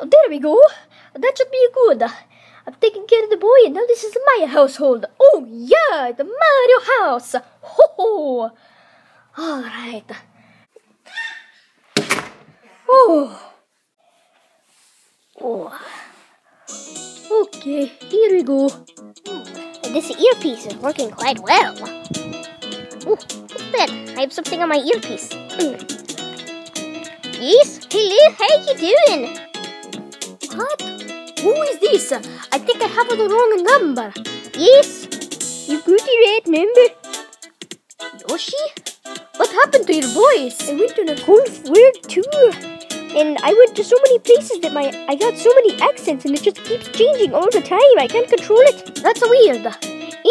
there we go. That should be good. I've taken care of the boy, and now this is my household. Oh, yeah, the Mario house. Ho ho. All right. Oh. Oh. Okay, here we go. This earpiece is working quite well. Ooh, what's that? I have something on my earpiece. Mm. Yes? Hello, how you doing? What? Who is this? I think I have the wrong number. Yes? Got the right number. Yoshi? What happened to your voice? I went on a whole world tour. And I went to so many places that my I got so many accents and it just keeps changing all the time. I can't control it. That's weird.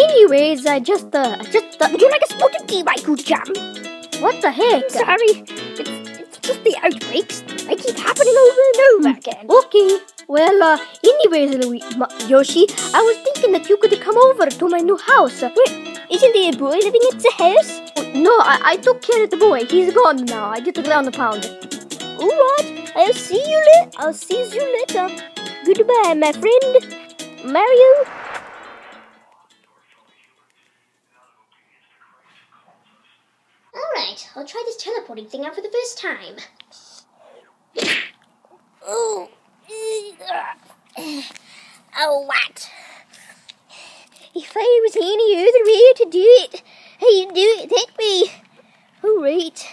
Anyways, I just uh just uh, Would you like a smoking tea, my good chum? what the heck? Sorry. It's, the outbreaks. They keep happening over and over again. Okay. Well, uh, anyways, Yoshi, I was thinking that you could come over to my new house. Wait, isn't there a boy living at the house? No, I, I took care of the boy. He's gone now. I get the ground pound. Alright, I'll see you later. I'll see you later. Goodbye, my friend. Mario. I'll try this teleporting thing out for the first time. Oh. Oh, what? If I was any other way to do it, I'd do it that way. Alright.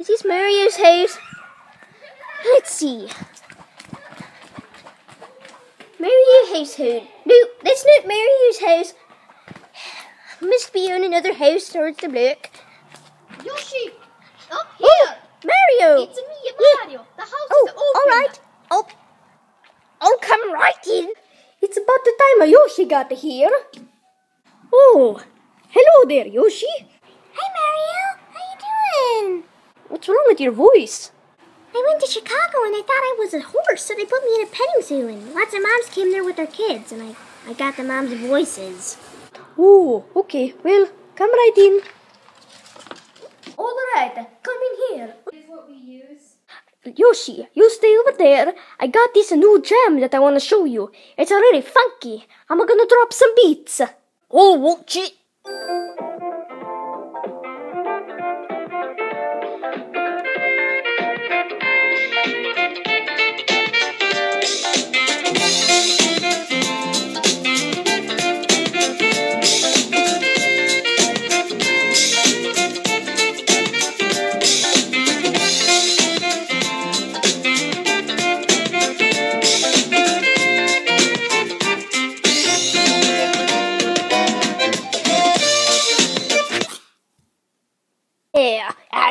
Is this Mario's house? Let's see. Mario's household. No, that's not Mario's house. Must be on another house towards the block. Yoshi, up Oh, Mario! It's me, Yeah. Mario. The house Oh, is open. all right. Oh, I'll come right in. It's about the time Yoshi got here. Oh, hello there, Yoshi. Hi, Mario. How you doing? What's wrong with your voice? I went to Chicago and they thought I was a horse, so they put me in a petting zoo. And lots of moms came there with their kids, and I, I got the moms' voices. Oh, okay. Well, come right in. All right, come in here. here. is what we use. Yoshi, you stay over there. I got this new jam that I want to show you. It's already funky. I'm gonna drop some beats. Oh, won't you?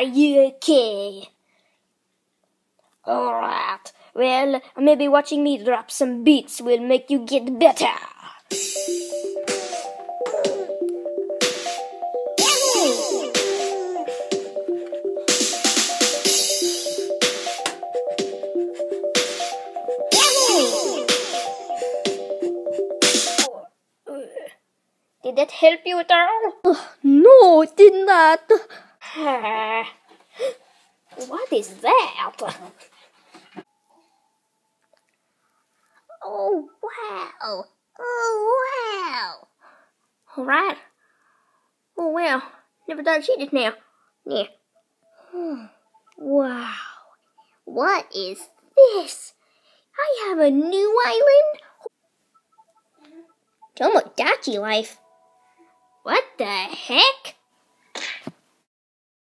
Are you okay? Alright, well, maybe watching me drop some beats will make you get better. Did that help you at all? No, it did not. what is that? Oh, wow. Oh, wow. All right. Oh, well. Never done seen it now. Yeah. Hmm. wow. What is this? I have a new island? Tomodachi life. What the heck?